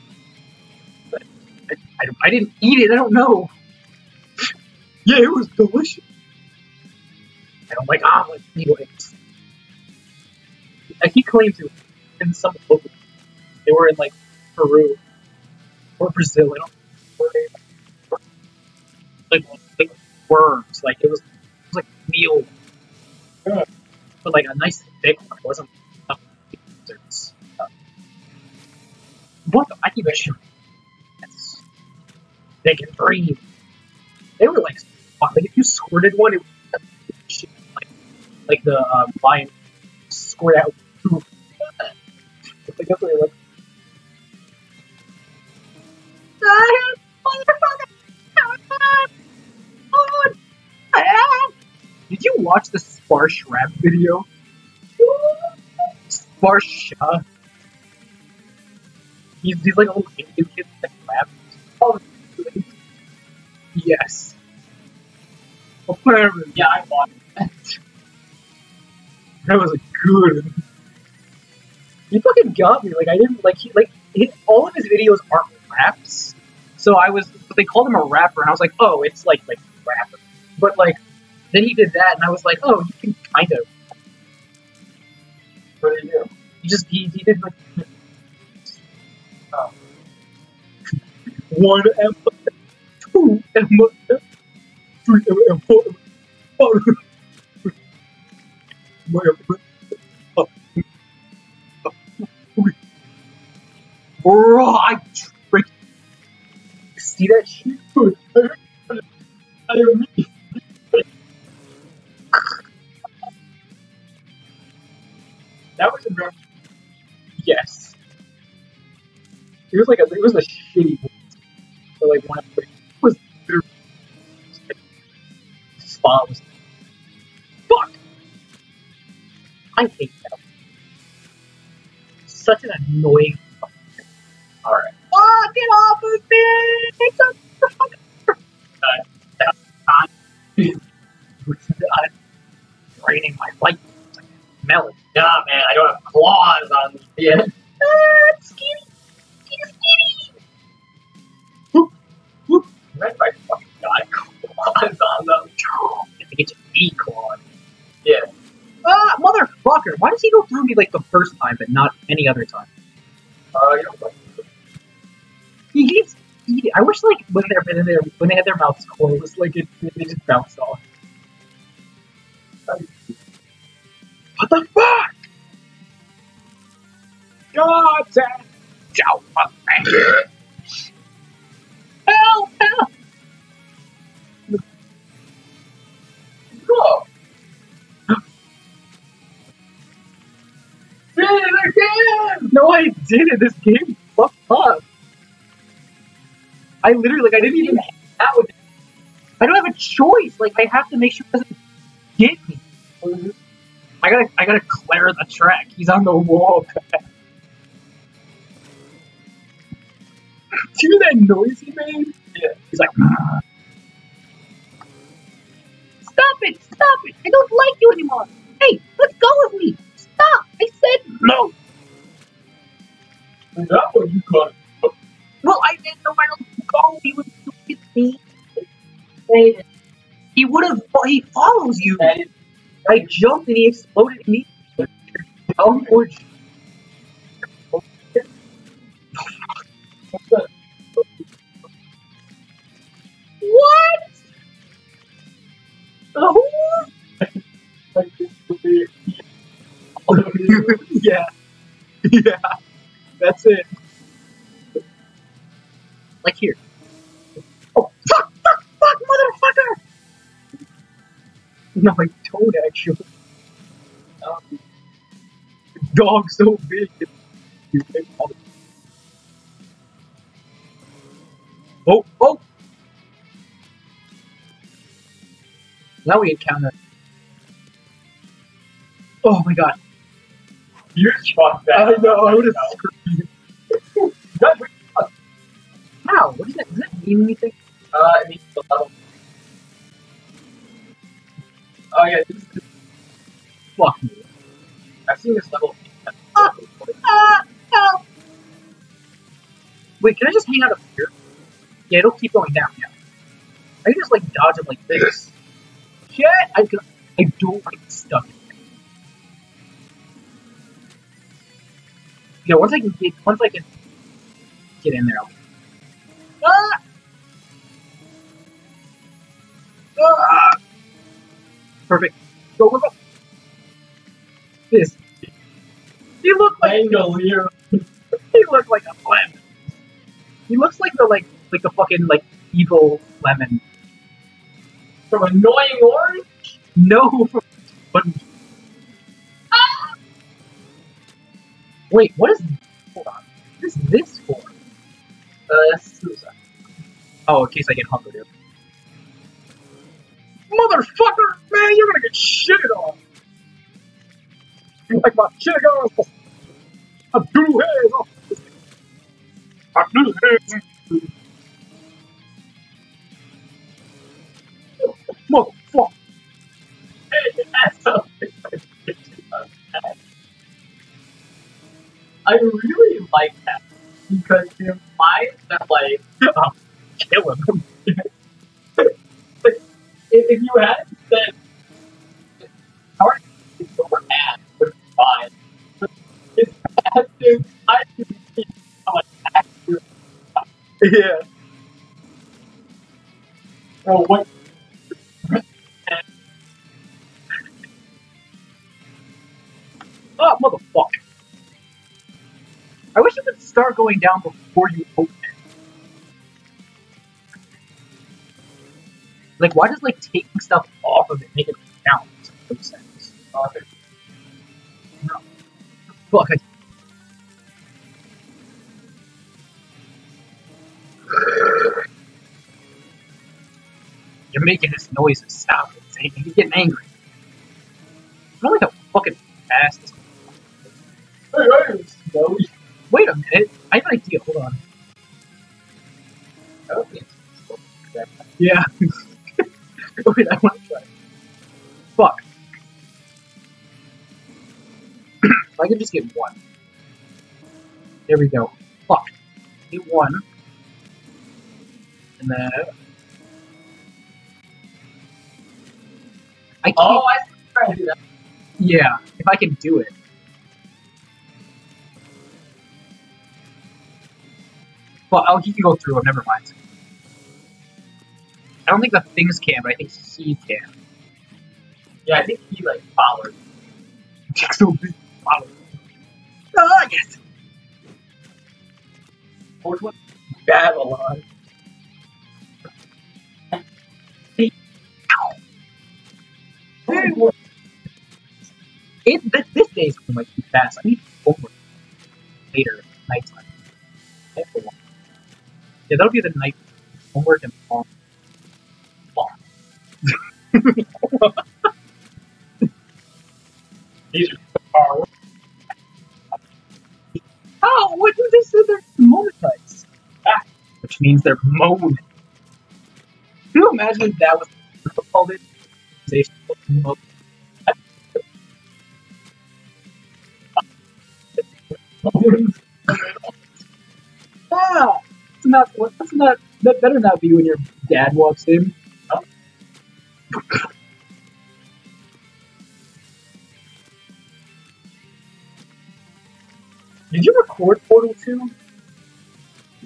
[SPEAKER 1] But I, I, I didn't eat it. I don't know. yeah, it was delicious. I don't like omelets anyways. He claims it in some local. They were in like Peru or Brazil. I don't know. Like, like worms. Like it was, meal, but like a nice thick one. Wasn't. Desserts. What? the- I keep. Yes. They can breathe. They were like, like if you squirted one, it would shit, like like the um, lion squirt out. Like, what they look. Did you watch the Sparsh rap video? Sparsh Shah. He's, he's like a little Indian kid that rap. Oh, yes. Whatever.
[SPEAKER 2] Yeah, I watched
[SPEAKER 1] that. That was a good. He fucking got me. Like I didn't like he like his, all of his videos aren't raps. So I was they called him a rapper, and I was like, oh, it's like like rapper. But like then he did that, and I was like, oh, you can kind of.
[SPEAKER 2] What did you do?
[SPEAKER 1] He just he, he did like
[SPEAKER 2] Oh.
[SPEAKER 1] one M, two M, three M, four M, five M. Bro, I tricked. See that shit? I am
[SPEAKER 2] That was a drum.
[SPEAKER 1] Yes. It was like a it was a shitty. So like one of the was spot was fuck. I hate that. Such an annoying.
[SPEAKER 2] Alright.
[SPEAKER 1] Oh, get off of me! It's a I'm draining my life. Like.
[SPEAKER 2] Nah, man, I don't have claws on me yet.
[SPEAKER 1] Ah, skinny, skinny, skinny. Whoop, whoop.
[SPEAKER 2] Red my fucking got claws on them.
[SPEAKER 1] I think it's a clawed.
[SPEAKER 2] Yeah.
[SPEAKER 1] Ah, motherfucker! Why does he go through me like the first time, but not any other time?
[SPEAKER 2] Uh, you know, like,
[SPEAKER 1] He keeps eating. I wish like when they're when they're, when they had their mouths closed, like it, they just bounced off. What the fuck? God damn! Help! Help!
[SPEAKER 2] Cool. Did it again!
[SPEAKER 1] No, I didn't. This game fucked up. I literally like I didn't even.
[SPEAKER 2] That would
[SPEAKER 1] I don't have a choice. Like I have to make sure it doesn't. I gotta I gotta clear the track. He's on the wall. Do you hear that noise he made?
[SPEAKER 2] Yeah.
[SPEAKER 1] He's like, Stop it! Stop it! I don't like you anymore! Hey, let's go with me! Stop! I said no!
[SPEAKER 2] Is that what you call it?
[SPEAKER 1] Well, I didn't know where to go. He would look at me. He would have. He follows you.
[SPEAKER 2] That is
[SPEAKER 1] I jumped and he exploded me. Dumb what? Oh.
[SPEAKER 2] like this would be
[SPEAKER 1] yeah. Yeah. That's it. Like here. Oh, fuck, fuck, fuck, motherfucker! No, I don't actually. Um, dog so big. Oh, oh! Now we encounter. Oh my god.
[SPEAKER 2] you fucked that.
[SPEAKER 1] I know, I would have screamed. How? What does that, does that mean anything?
[SPEAKER 2] Uh, it means the level. Oh yeah, this is,
[SPEAKER 1] Fuck me.
[SPEAKER 2] I've seen this level.
[SPEAKER 1] Ah, help. Wait, can I just hang out up here? Yeah, it'll keep going down, yeah. I can just like dodge him like this. Shit! I, can, I don't get stuck. Yeah, once I can get once I can get in there, I'll Perfect. Go, go, go. This. He looked like
[SPEAKER 2] Angolier.
[SPEAKER 1] he looked like a lemon. He looks like the like like the fucking like evil lemon.
[SPEAKER 2] From annoying orange?
[SPEAKER 1] No, but
[SPEAKER 2] Ah!
[SPEAKER 1] wait, what is? Hold on, what is this for?
[SPEAKER 2] Uh, suicide.
[SPEAKER 1] Oh, in case I get hungry. Motherfucker, man, you're gonna get shitted on. You Like my shit goes. I do hands. I do hands. Motherfucker.
[SPEAKER 2] I really like that because it implies that like
[SPEAKER 1] I'm killing him.
[SPEAKER 2] If, you had said how are you over ass would be fine. But it's I see how much active
[SPEAKER 1] Yeah.
[SPEAKER 2] or what
[SPEAKER 1] Oh, motherfucker. I wish it would start going down before you open Like, why does, like, taking stuff off of it make it count? No sense.
[SPEAKER 2] uh,
[SPEAKER 1] No. Fuck, I... You're making this noise and stop it. You're getting angry. I don't like how fucking fast this
[SPEAKER 2] hey, hey.
[SPEAKER 1] Wait a minute. I have an idea. Hold on.
[SPEAKER 2] I don't think it's that bad.
[SPEAKER 1] Yeah. Wait, I want to try. Fuck. if I could just get one. There we go. Fuck. Get one. And then. I can't.
[SPEAKER 2] Oh, I trying to do that.
[SPEAKER 1] Yeah, if I can do it. Well, oh, he can go through it. Never mind. I don't think the things can, but I think he can.
[SPEAKER 2] Yeah, I think he like followed.
[SPEAKER 1] so big. Wow. Ah, yes.
[SPEAKER 2] Which one?
[SPEAKER 1] Babylon. It, this, this is going like too fast. I need homework later, nighttime. Yeah, that'll be the night homework and long.
[SPEAKER 2] These are
[SPEAKER 1] Oh, what did they say they're monetized? Ah, which means they're moaning. Can you imagine if that was called it? They ah, not. Let's not. That better not be when your dad walks in. Did you record Portal 2?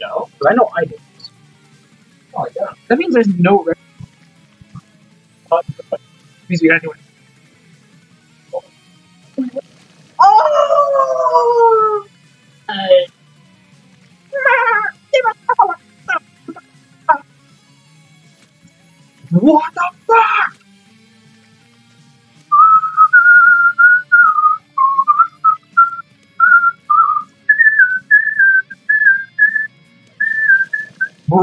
[SPEAKER 2] No.
[SPEAKER 1] I know I did.
[SPEAKER 2] Oh yeah.
[SPEAKER 1] That means there's no record. means we gotta. Oh! What the fuck?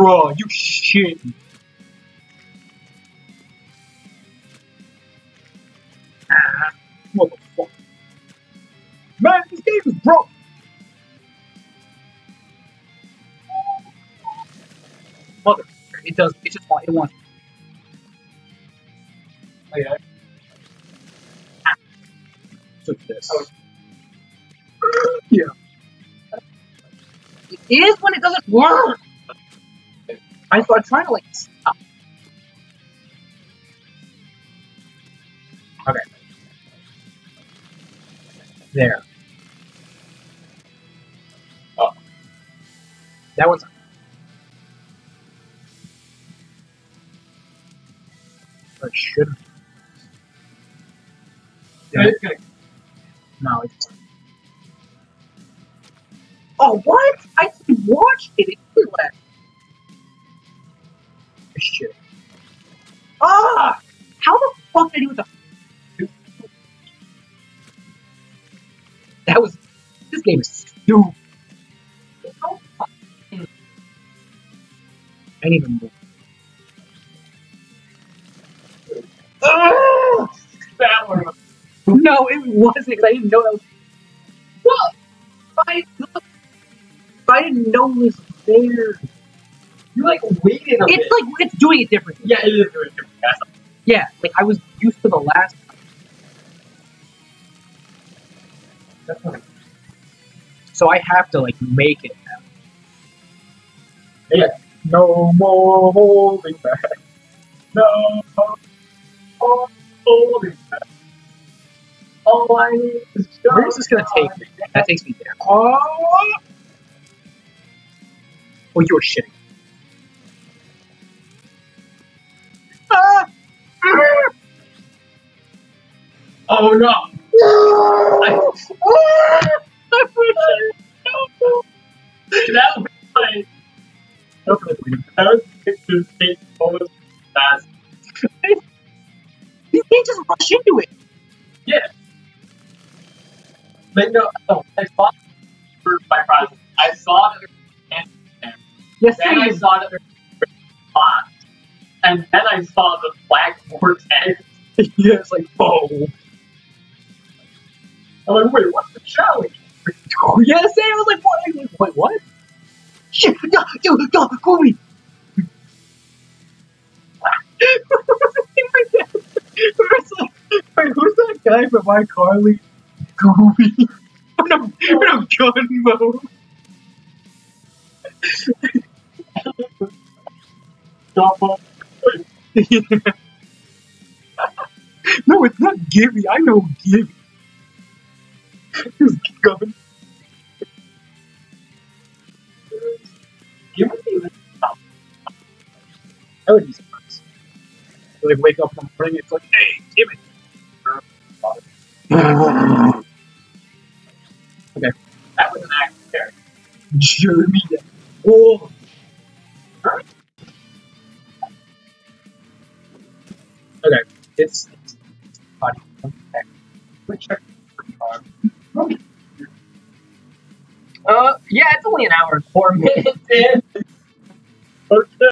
[SPEAKER 1] Bro, you shit. Ah, motherfucker. Man, this game is broke. Mother, it does. It just want. It wants.
[SPEAKER 2] Oh, yeah.
[SPEAKER 1] Took this.
[SPEAKER 2] Oh.
[SPEAKER 1] Yeah. It is when it doesn't work. I to like stop. Okay. There.
[SPEAKER 2] Oh.
[SPEAKER 1] That one's. Because I didn't know that was. What? I, I didn't know it was there.
[SPEAKER 2] You like waited a bit.
[SPEAKER 1] It's like it's doing it differently.
[SPEAKER 2] yeah, it is doing different. That's
[SPEAKER 1] Yeah, like I was used to the last.
[SPEAKER 2] that's.
[SPEAKER 1] So I have to like make it now.
[SPEAKER 2] Yeah. No more holding back. No more holding back. All I need
[SPEAKER 1] Where's this gonna take me? That takes me there. Oh, oh you're shitting. Ah! Ah!
[SPEAKER 2] Oh no!
[SPEAKER 1] No! Ah! I I.
[SPEAKER 2] That was like that was take almost fast.
[SPEAKER 1] You can't just rush into it.
[SPEAKER 2] Yeah. But no, I saw for my process. I saw that there
[SPEAKER 1] Yes,
[SPEAKER 2] then I saw that there was spots. And then I saw the black vortex.
[SPEAKER 1] yeah, it's like, oh.
[SPEAKER 2] I'm like, wait, what's the challenge?
[SPEAKER 1] Yeah, same. I was like, what? I was like, Wait, what? Shit, no, dude, no, Kobe. Wait, who's that guy from iCarly? Goofy. no, no gun mode.
[SPEAKER 2] Stop up.
[SPEAKER 1] no, it's not Gibby. I know Gibby. Who's coming?
[SPEAKER 2] Give me the
[SPEAKER 1] I would be surprised. Like, wake up in the morning, it's like, hey, give it.
[SPEAKER 2] That was an active character.
[SPEAKER 1] Jeremy. Oh. Okay, it's, it's body. Okay.
[SPEAKER 2] Which.
[SPEAKER 3] Uh, yeah, it's only an hour and four minutes in.
[SPEAKER 2] Okay.